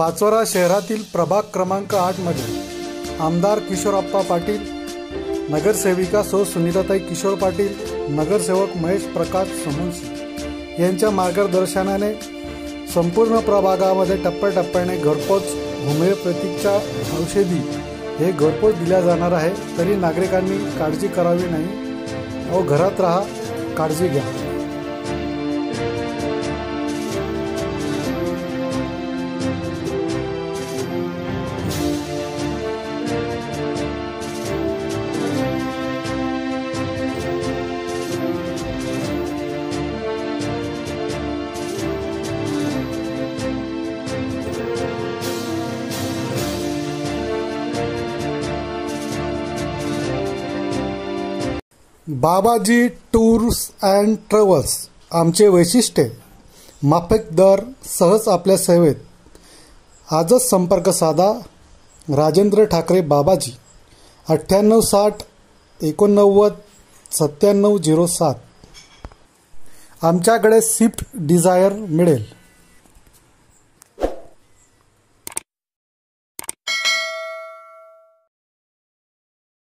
पाचोरा शहरातील प्रभाग क्रमांक आठमध्ये आमदार किशोरप्पा पाटील नगरसेविका सौ सुनीताताई किशोर पाटील नगरसेवक महेश प्रकाश समोनसी यांच्या मार्गदर्शनाने संपूर्ण प्रभागामध्ये टप्प्याटप्प्याने घरपोच होमिओपॅथिकच्या औषधी हे घरपोच दिल्या जाणार आहे. तरी नागरिकांनी काळजी करावी नाही. व घरात राहा काळजी घ्या. बाबाजी टूर्स अँड ट्रॅव्हल्स आमचे वैशिष्ट्य माफक दर सहज आपल्या सेवेत. आजच संपर्क साधा राजेंद्र ठाकरे बाबाजी अठ्ठ्याण्णव साठ एकोणनव्वद सत्त्याण्णव झिरो सात. आमच्याकडे स्विफ्ट डिझायर मिळेल.